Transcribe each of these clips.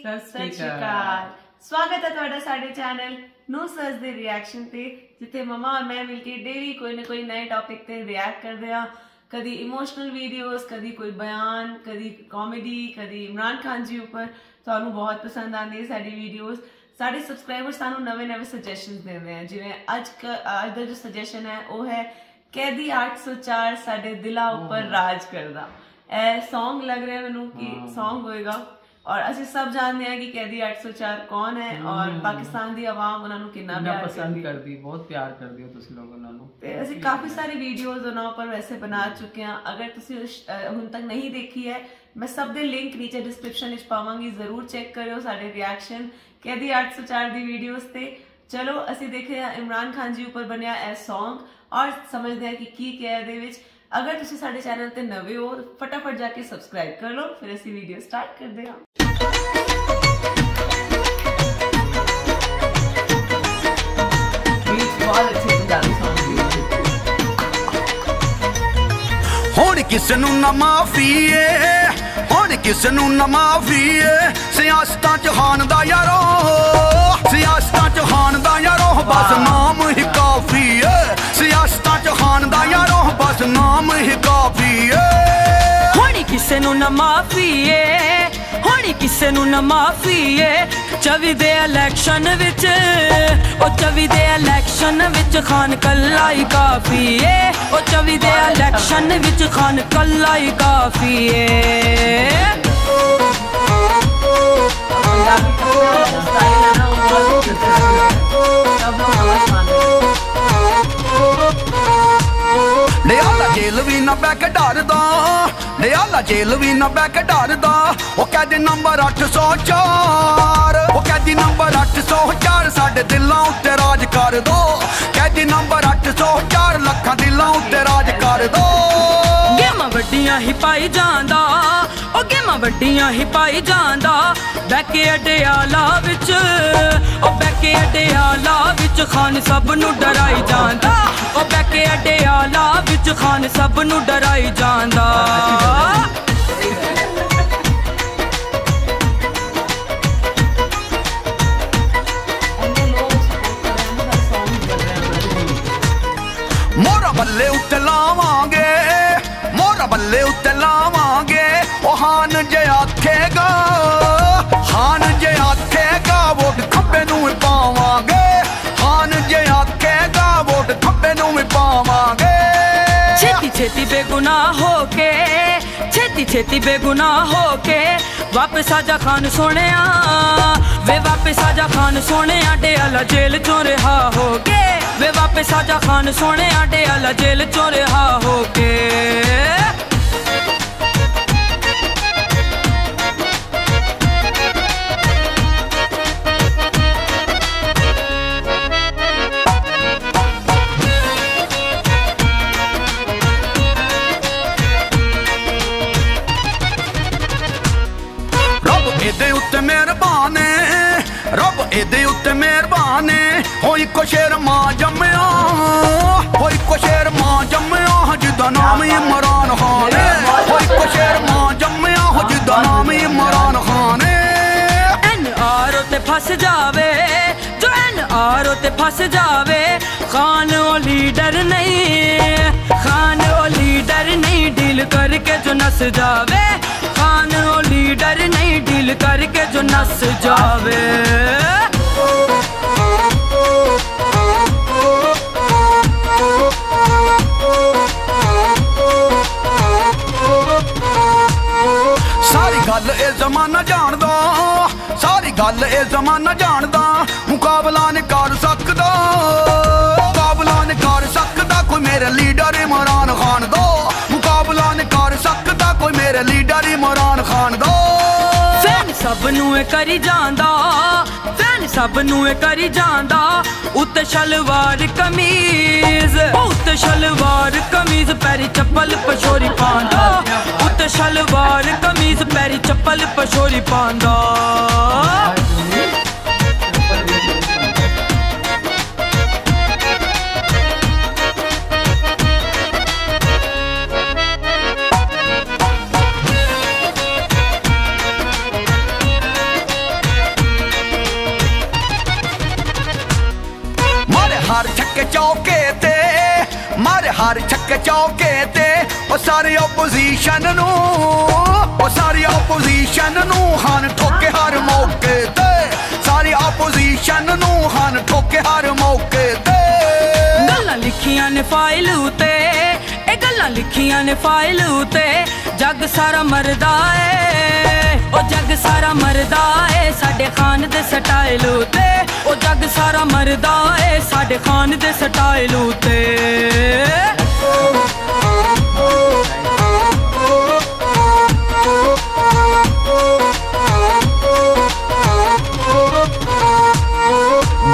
ਸਤਿ ਸ਼੍ਰੀ ਅਕਾਲ। ਸਵਾਗਤ ਹੈ ਤੁਹਾਡਾ ਸਾਡੇ ਚੈਨਲ ਨੂੰ ਸਰਸ ਦੇ ਰਿਐਕਸ਼ਨ ਤੇ ਜਿੱਥੇ ਮਮਾ ਔਰ ਮੈਂ ਮਿਲ ਕੇ ਡੇਲੀ ਕੋਈ ਨਾ ਕੋਈ ਨਏ ਟੌਪਿਕ ਤੇ ਰਿਐਕਟ ਕਰਦੇ ਆ ਕਦੀ ਇਮੋਸ਼ਨਲ ਵੀਡੀਓਜ਼ ਕਦੀ ਕੋਈ ਬਿਆਨ ਕਦੀ ਕਾਮੇਡੀ ਕਦੀ ਇਮਰਾਨ ਖਾਨ ਜੀ ਉੱਪਰ ਤੁਹਾਨੂੰ ਬਹੁਤ ਪਸੰਦ ਆਉਂਦੀ ਹੈ ਸਾਡੀ ਵੀਡੀਓਜ਼ ਸਾਡੇ ਸਬਸਕ੍ਰਾਈਬਰ ਸਾਨੂੰ ਨਵੇਂ ਨਵੇਂ ਸੁਜੈਸ਼ਨਸ ਦਿੰਦੇ ਆ। ਜਿਵੇਂ ਅੱਜ ਅੱਜ ਦਾ ਜੋ ਸੁਜੈਸ਼ਨ ਹੈ ਉਹ ਹੈ ਕੈਦੀ 804 ਸਾਡੇ ਦਿਲਾਂ ਉੱਪਰ ਰਾਜ ਕਰਦਾ। ਇਹ Song ਲੱਗ ਰਿਹਾ ਮੈਨੂੰ ਕਿ Song ਹੋਏਗਾ। ਔਰ ਅਸੀਂ ਸਭ ਜਾਣਦੇ ਹਾਂ ਕਿ ਕੈਦੀ 804 ਕੌਣ ਹੈ ਔਰ ਪਾਕਿਸਤਾਨ ਦੀ ਆਵਾਮ ਉਹਨਾਂ ਨੂੰ ਕਿੰਨਾ ਪਿਆਰ ਪਸੰਦ ਕਰਦੀ ਬਹੁਤ ਪਿਆਰ ਕਰਦੇ ਹੋ ਤੁਸੀਂ ਲੋਕ ਉਹਨਾਂ ਨੂੰ। ਤੇ ਅਸੀਂ ਕਾਫੀ ਸਾਰੀ ਵੀਡੀਓਜ਼ ਉਹਨਾਂ ਉੱਪਰ ਵੈਸੇ ਬਣਾ ਚੁੱਕੇ ਹਾਂ। ਅਗਰ ਤੁਸੀਂ ਹੁਣ ਤੱਕ ਨਹੀਂ ਦੇਖੀ ਹੈ ਮੈਂ ਸਭ ਦੇ ਲਿੰਕ ਨੀਚੇ ਡਿਸਕ੍ਰਿਪਸ਼ਨ ਵਿੱਚ ਪਾਵਾਂਗੀ ਜ਼ਰੂਰ ਚੈੱਕ ਕਰਿਓ ਸਾਡੇ ਰਿਐਕਸ਼ਨ ਕੈਦੀ 804 ਦੀ ਵੀਡੀਓਜ਼ ਤੇ। ਚਲੋ ਅਸੀਂ ਦੇਖਦੇ ਹਾਂ ਇਮਰਾਨ ਖਾਨ ਜੀ ਉੱਪਰ ਬਣਿਆ ਇਹ Song ਔਰ ਸਮਝਦੇ ਹਾਂ ਕਿ ਕੀ ਕਿਹਾ ਇਹਦੇ ਵਿੱਚ। ਅਗਰ ਤੁਸੀਂ ਸਾਡੇ ਚੈਨਲ ਤੇ ਨਵੇਂ ਹੋ, ਫਟਾਫਟ ਜਾ ਕੇ ਸਬਸਕ੍ਰਾਈਬ ਕਰ ਲਓ, ਫਿਰ ਅਸੀਂ ਵੀਡੀਓ ਸਟਾਰਟ ਕਰਦੇ ਹਾਂ। ਹੁਣ ਕਿਸੇ ਨੂੰ ਨਾ ਮਾਫੀ ਏ ਹੁਣ ਕਿਸੇ ਨੂੰ ਨਾ ਮਾਫੀ ਏ ਸਿਆਸਤਾਂ ਚ ਹਾਨ ਦਾ ਯਾਰੋ, ਸਿਆਸਤਾਂ ਚ ਹਾਨ ਦਾ ਯਾਰੋ, ਬਸ ਨਾਮ ਹੀ ਕਾਫੀ ਸਿਆਸਤਾਂ ਚ ਹਾਨ ਦਾ ਯਾਰੋ ਬਸ ਨਾਮ ਹੀ ਕਾਫੀ ਏ ਹੋਣੀ ਕਿਸੇ ਨੂੰ ਨਾ ਮਾਫੀ ਏ ਹੋਣੀ ਕਿਸੇ ਨੂੰ ਨਾ ਮਾਫੀ ਏ ਚਵੀ ਦੇ ਇਲੈਕਸ਼ਨ ਵਿੱਚ ਉਹ ਚਵੀ ਦੇ ਇਲੈਕਸ਼ਨ ਵਿੱਚ ਖਾਨ ਕੱਲਾ ਹੀ ਕਾਫੀ ਏ ਉਹ ਚਵੀ ਦੇ ਇਲੈਕਸ਼ਨ ਵਿੱਚ ਖਾਨ ਕੱਲਾ ਹੀ ਕਾਫੀ ਏ ਨਾ ਬੈਕ ਡਰਦਾ। ਨਿਆਲਾ ਜੇਲ ਵੀ ਨਾ ਬੈਕ ਡਰਦਾ। ਉਹ ਕਹਿੰਦੇ ਨੰਬਰ 804 ਉਹ ਕਹਿੰਦੀ ਨੰਬਰ 804 ਸਾਡੇ ਦਿਲਾਂ ਉੱਤੇ ਰਾਜ ਕਰ ਦੋ। ਕਹਿੰਦੀ ਨੰਬਰ 804 ਲੱਖਾਂ ਦਿਲਾਂ ਉੱਤੇ ਰਾਜ ਕਰ ਦੋ। ਗੇਮਾਂ ਵੱਡੀਆਂ ਹੀ ਪਾਈ ਜਾਂਦਾ। ਉਹ ਗੇਮਾਂ ਵੱਡੀਆਂ ਹੀ ਪਾਈ ਜਾਂਦਾ। ਬੈਕੇ ਅਡਿਆਲਾ ਵਿੱਚ, ਉਹ ਬੈਕੇ ਅਡਿਆਲਾ ਵਿੱਚ ਖਾਨ ਸਭ ਨੂੰ ਡਰਾਈ ਜਾਂਦਾ। ਉਹ ਬੈਕੇ ਅਡਿਆਲਾ ਵਿੱਚ ਖਾਨ ਸਭ ਨੂੰ ਡਰਾਈ ਜਾਂਦਾ। ਇੰਨੇ ਮੋਰਾ ਬੱਲੇ ਉੱਤੇ ਲਾਵਾਂਗੇ ਮੋਰਾ ਬੱਲੇ ਉੱਤੇ ਲਾਵਾਂਗੇ, ਉਹ ਹਾਨ ਜੇ ਆਖੇਗਾ, ਹਾਨ ਜੇ ਆਖੇਗਾ, ਵੋਟ ਖੱਬੇ ਨੂੰ ਪਾਵਾਂਗੇ। ਹਾਨ ਜੇ ਆਖੇਗਾ, ਵੋਟ ਖੱਬੇ ਨੂੰ ਛੇਤੀ ਛੇਤੀ ਬੇਗੁਨਾਹ ਹੋ ਕੇ, ਛੇਤੀ ਛੇਤੀ ਬੇਗੁਨਾਹ ਹੋ ਕੇ ਵਾਪਸ ਜਾ ਖਾਨ ਸੋਹਣਿਆ। ਵੇ ਵਾਪਸ ਜਾ ਖਾਨ ਸੋਹਣਿਆ ਡੇਲਾ ਜੇਲ ਚੋਂ ਰਿਹਾ ਹੋ ਕੇ। ਵੇ ਵਾਪਸ ਜਾ ਖਾਨ ਸੋਹਣਿਆ ਡੇਲਾ ਜੇਲ੍ਹ ਚੋਂ ਰਿਹਾ ਹੋ ਕੇ। ਮਿਹਰਬਾਨ ਹੋਈ ਕੋ ਸ਼ੇਰ ਮਾਂ ਜੰਮਿਆ। ਹੋਈ ਕੋ ਸ਼ੇਰ ਮਾਂ ਜੰਮਿਆ, ਜਿਹਦਾ ਨਾਮ ਇਮਰਾਨ ਖਾਨ ਹੋਈ ਕੋ ਸ਼ੇਰ ਮਾਂ ਜੰਮਿਆ ਹੋ ਜਿਹਦਾ ਨਾਮ ਇਮਰਾਨ ਖਾਨ ਐਨ ਆਰੋ ਤੇ ਫਸ ਜਾਵੇ, ਜੋ ਐਨ ਆਰੋ ਤੇ ਫਸ ਜਾਵੇ, ਖਾਨ ਉਹ ਲੀਡਰ ਨਹੀਂ। ਖਾਨ ਉਹ ਲੀਡਰ ਨਹੀਂ, ਡੀਲ ਕਰਕੇ ਜੋ ਨਸ ਜਾਵੇ। ਖਾਨ ਉਹ ਲੀਡਰ ਨਹੀਂ, ਡੀਲ ਕਰਕੇ ਜੋ ਨਸ ਜਾਵੇ। ਸਾਰੀ ਗੱਲ ਇਹ ਜ਼ਮਾਨਾ ਜਾਣਦਾ। ਮੁਕਾਬਲਾ ਨਹੀਂ ਕਰ ਸਕਦਾ। ਮੁਕਾਬਲਾ ਨਹੀਂ ਕਰ ਸਕਦਾ, ਕੋਈ ਮੇਰੇ ਲੀਡਰ ਇਮਰਾਨ ਖਾਨ ਦੋ। ਮੁਕਾਬਲਾ ਨਹੀਂ ਕਰ ਸਕਦਾ, ਕੋਈ ਮੇਰੇ ਲੀਡਰ ਇਮਰਾਨ ਖਾਨ ਨੂੰ ਇਹ ਕਰੀ ਜਾਂਦਾ, ਫੈਨ ਸਭ ਨੂੰ ਇਹ ਕਰੀ ਜਾਂਦਾ, ਉੱਤੇ ਸ਼ਲਵਾਰ ਕਮੀਜ਼, ਉੱਤੇ ਸ਼ਲਵਾਰ ਕਮੀਜ਼ ਪੈਰੀ ਚੱਪਲ ਪਸ਼ੋਰੀ ਪਾਉਂਦਾ, ਉੱਤੇ ਸ਼ਲਵਾਰ ਕਮੀਜ਼ ਪੈਰੀ ਚੱਪਲ ਪਸ਼ੋਰੀ ਪਾਉਂਦਾ। ਛੱਕੇ ਚੌਕੇ ਤੇ, ਮਾਰ ਹਰ ਛੱਕੇ ਚੌਕੇ ਤੇ, ਉਹ ਸਾਰੀ ਆਪੋਜੀਸ਼ਨ ਨੂੰ, ਉਹ ਸਾਰੀ ਆਪੋਜੀਸ਼ਨ ਨੂੰ ਹਨ ਠੋਕੇ ਹਰ ਮੌਕੇ ਤੇ, ਸਾਰੀ ਆਪੋਜੀਸ਼ਨ ਨੂੰ ਹਨ ਠੋਕੇ ਹਰ ਮੌਕੇ ਤੇ। ਗੱਲਾਂ ਲਿਖੀਆਂ ਨੇ ਫਾਈਲ ਉਤੇ, ਇਹ ਗੱਲਾਂ ਲਿਖੀਆਂ ਨੇ ਫਾਈਲ ਉਤੇ, ਜੱਗ ਸਾਰਾ ਮਰਦਾ ਏ, ਉਹ ਜੱਗ ਸਾਰਾ ਮਰਦਾ ਏ, ਸਾਡੇ ਖਾਨ ਦੇ ਸਟਾਈਲ ਉਤੇ। ਜੱਗ ਸਾਰਾ ਮਰਦਾ ਏ, ਸਾਡੇ ਖਾਨ ਦੇ ਸਟਾਈਲ ਉਤੇ।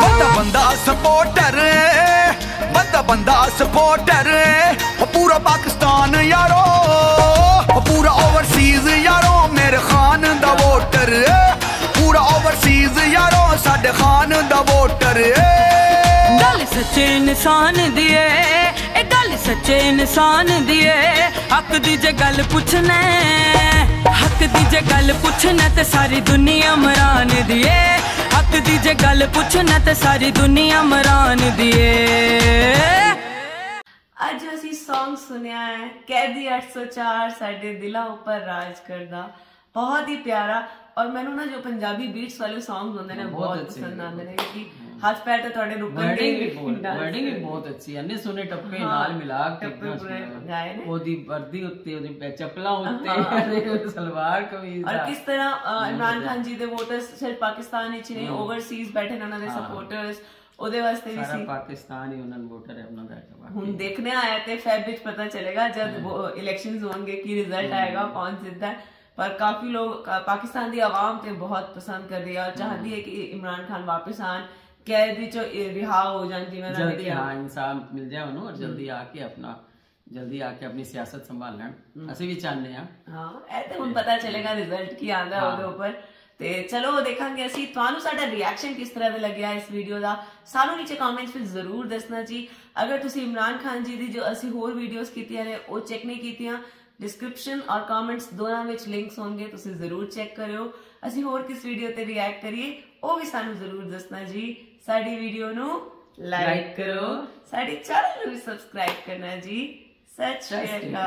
ਬੰਦਾ ਬੰਦਾ ਸਪੋਰਟਰ ਬੰਦਾ ਬੰਦਾ ਸਪੋਰਟਰ ਪੂਰਾ ਪਾਕਿਸਤਾਨ ਯਾਰੋ ਪੂਰਾ ਓਵਰਸੀਜ਼ ਯਾਰੋ, ਮੇਰੇ ਖਾਨ ਦਾ ਵੋਟਰ ਦਾ ਵੋਟਰ ਗੱਲ ਸੱਚੇ ਇਨਸਾਨ ਦੀ ਏ। ਇਹ ਗੱਲ ਸੱਚੇ ਇਨਸਾਨ ਦੀ ਏ। ਹੱਕ ਦੀ ਜੇ ਗੱਲ ਪੁੱਛਣਾ ਹੱਕ ਦੀ ਜੇ ਗੱਲ ਪੁੱਛਣਾ ਤੇ ਸਾਰੀ ਦੁਨੀਆ ਮਰਾਨ ਦੀ ਏ। ਹੱਕ ਦੀ ਜੇ ਗੱਲ ਪੁੱਛਣਾ ਤੇ ਸਾਰੀ ਦੁਨੀਆ ਮਰਾਨ ਦੀ ਏ। ਅੱਜ ਅਸੀਂ Song ਸੁਣਿਆ ਹੈ ਕੈਦੀ 804 ਸਾਡੇ ਦਿਲਾਂ ਉੱਪਰ ਰਾਜ ਕਰਦਾ। ਬਹੁਤ ਹੀ ਪਿਆਰਾ ਔਰ ਮੈਨੂੰ ਨਾ ਜੋ ਪੰਜਾਬੀ ਬੀਟਸ ਵਾਲੇ Songs ਹੁੰਦੇ ਨੇ ਬਹੁਤ ਬਹੁਤ ਅੱਛੇ ਪਸੰਦ ਨੇ। ਆਉਂਦੇ ਨੇ ਕਿ ਹੱਥ ਪੈਰ ਤੇ ਤੁਹਾਡੇ ਰੁਕਣਗੇ ਵਰਡਿੰਗ ਵੀ ਬਹੁਤ dance ਵਰਡਿੰਗ ਵੀ ਕਰਦੇ। ਬਹੁਤ ਅੱਛੀ ਹੈ ਅੰਨੇ ਸੁਨੇ ਟੱਪੇ ਹਾਂ, ਨਾਲ ਮਿਲਾ ਕੇ ਟੱਪੇ ਕਿੰਨਾ ਪੂਰੇ ਸੋਹਣਾ। ਗਾਏ ਨੇ। ਉਹਦੀ ਵਰਦੀ ਉੱਤੇ ਉਹਦੀ ਪੈ- ਚੱਪਲਾਂ ਉੱਤੇ ਸਲਵਾਰ ਕਮੀਜ਼ ਔਰ ਦਾ ਕਿਸ ਤਰ੍ਹਾਂ ਅ, ਇਮਰਾਨ ਖਾਨ ਜੀ ਦੇ ਵੋਟਰਸ ਸਿਰਫ ਪਾਕਿਸਤਾਨ ਵਿੱਚ ਨਹੀਂ ਓਵਰਸੀਜ਼ ਬੈਠੇ ਨੇ ਉਹਨਾਂ ਦੇ ਸਪੋਰਟਰਸ ਉਹਦੇ ਵਾਸਤੇ ਵੀ ਸਾਰਾ ਸੀ ਪਾਕਿਸਤਾਨ ਹੀ ਉਹਨਾਂ ਨੂੰ ਵੋਟਰ ਹੈ ਆਪਣਾ ਬੈਠਾ ਹੁਣ ਦੇਖਣੇ ਆਇਆ ਤੇ ਫੈਬ ਵਿੱਚ ਪਤਾ ਚੱਲੇਗਾ ਜਦ ਇਲੈਕਸ਼ਨਸ ਹੋਣਗੇ ਕੀ ਰਿਜ਼ਲਟ ਆਏਗਾ ਕੌਣ ਜਿੱਤਦਾ ਹੈ। पर काफ़ी लोग पाकिस्तान की आवाम तो बहुत पसंद कर रही है और चाहती है कि इमरान खान वापस आन कैद ਵਿੱਚੋਂ ਰਿਹਾ ਹੋ ਜਾਣ ਜਿਵੇਂ ਉਹਨਾਂ ਨੇ ਹਾਂ ਇਨਸਾਫ ਮਿਲ ਜਾਏ ਉਹਨੂੰ ਔਰ ਜਲਦੀ ਆ ਕੇ ਆਪਣਾ ਜਲਦੀ ਆ ਕੇ ਆਪਣੀ ਸਿਆਸਤ ਸੰਭਾਲ ਲੈਣ ਅਸੀਂ ਵੀ ਚਾਹੁੰਦੇ ਹਾਂ। ਹਾਂ ਇਹ ਤਾਂ ਹੁਣ ਪਤਾ ਚੱਲੇਗਾ ਰਿਜ਼ਲਟ ਕੀ ਆਂਦਾ ਉਹਦੇ ਉੱਪਰ। ਤੇ ਚਲੋ ਦੇਖਾਂਗੇ ਅਸੀਂ। ਤੁਹਾਨੂੰ ਸਾਡਾ ਰਿਐਕਸ਼ਨ ਕਿਸ ਤਰ੍ਹਾਂ ਦਾ ਲੱਗਿਆ ਇਸ ਵੀਡੀਓ ਦਾ? ਸਾਨੂੰ ਨੀਚੇ ਕਮੈਂਟਸ ਵਿੱਚ ਜ਼ਰੂਰ ਦੱਸਣਾ ਜੀ। ਅਗਰ ਤੁਸੀਂ ਇਮਰਾਨ ਖਾਨ ਜੀ ਦੀ ਜੋ ਅਸੀਂ ਹੋਰ ਵੀਡੀਓਜ਼ ਕੀਤੀਆਂ ਨੇ ਉਹ ਚੈੱਕ ਨਹੀਂ ਕੀਤੀਆਂ ਡਿਸਕ੍ਰਿਪਸ਼ਨ ਔਰ ਕਮੈਂਟਸ ਦੋਨਾਂ ਵਿੱਚ ਲਿੰਕਸ ਹੋਣਗੇ ਤੁਸੀਂ ਜ਼ਰੂਰ ਚੈੱਕ ਕਰਿਓ। ਅਸੀਂ ਹੋਰ ਕਿਸ ਵੀਡੀਓ ਤੇ ਰਿਐਕਟ ਕਰੀਏ ਉਹ ਵੀ ਸਾਨੂੰ ਜ਼ਰੂਰ ਦੱਸਣਾ ਜੀ। ਸਾਡੀ ਵੀਡੀਓ ਨੂੰ ਲਾਈਕ ਕਰੋ। ਸਾਡੇ ਚੈਨਲ ਨੂੰ ਵੀ ਸਬਸਕ੍ਰਾਈਬ ਕਰਨਾ ਜੀ। ਸ਼੍ਰੀ ਅਕਾਲ।